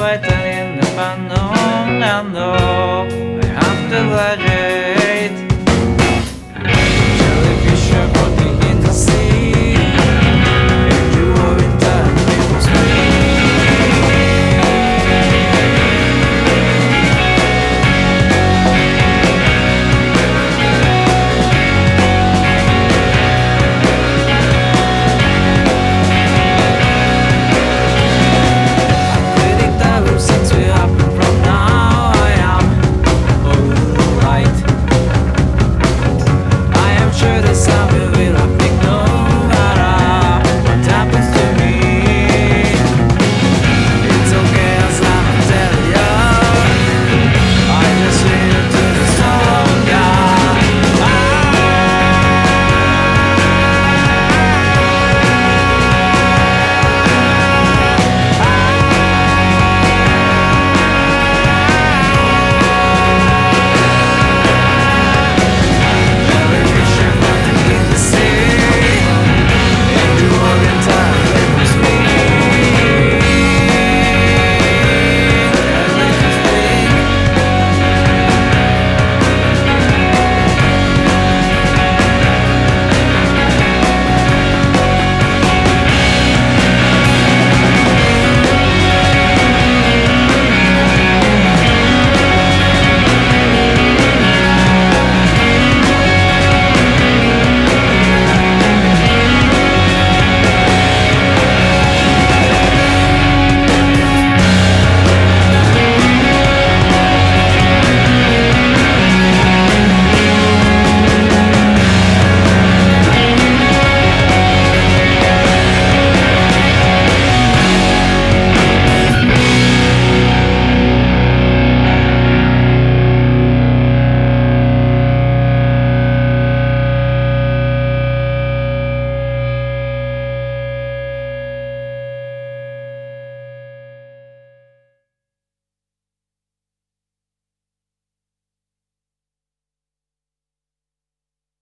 vai también abandonando. I have to let you